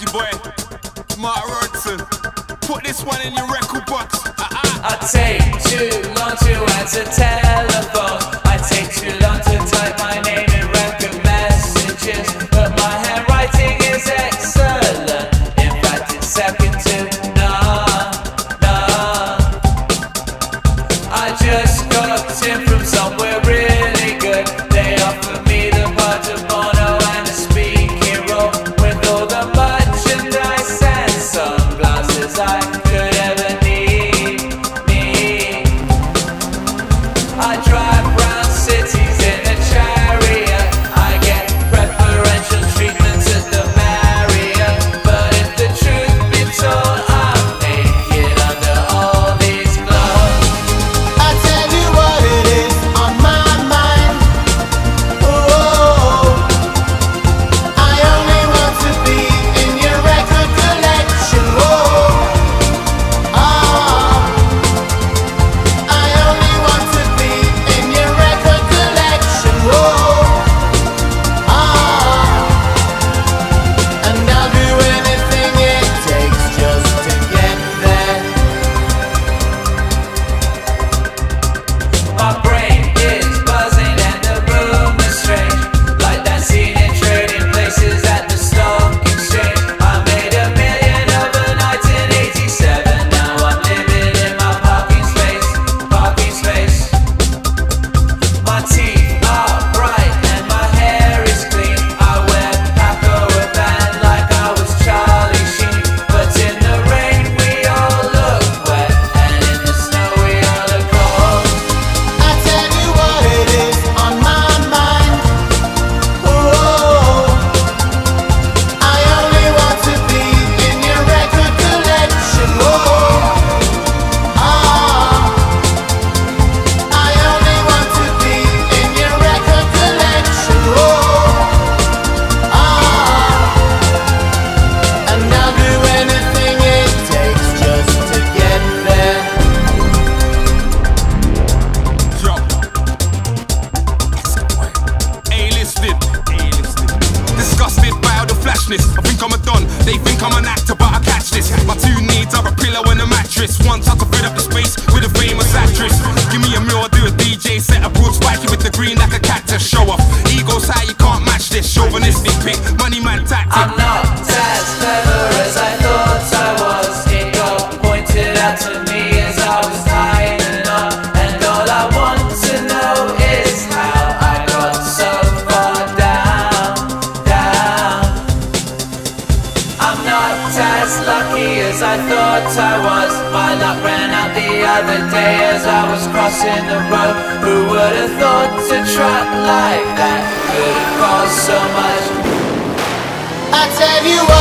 Nasty boy, Mark Put this one in your record box. Uh -uh. I take too long to entertain. I think I'm a don, they think I'm an actor, but I catch this. My two needs are a pillow and a mattress. Once I could fill up the space with a famous actress. Give me a meal, I do a DJ set, a broad spiky with the green like a cactus. Show off, ego's high, you can't match this. Chauvinistic pick, money man tactic. as I thought I was My luck ran out the other day as I was crossing the road. Who would have thought to trot like that could have caused so much? I tell you what.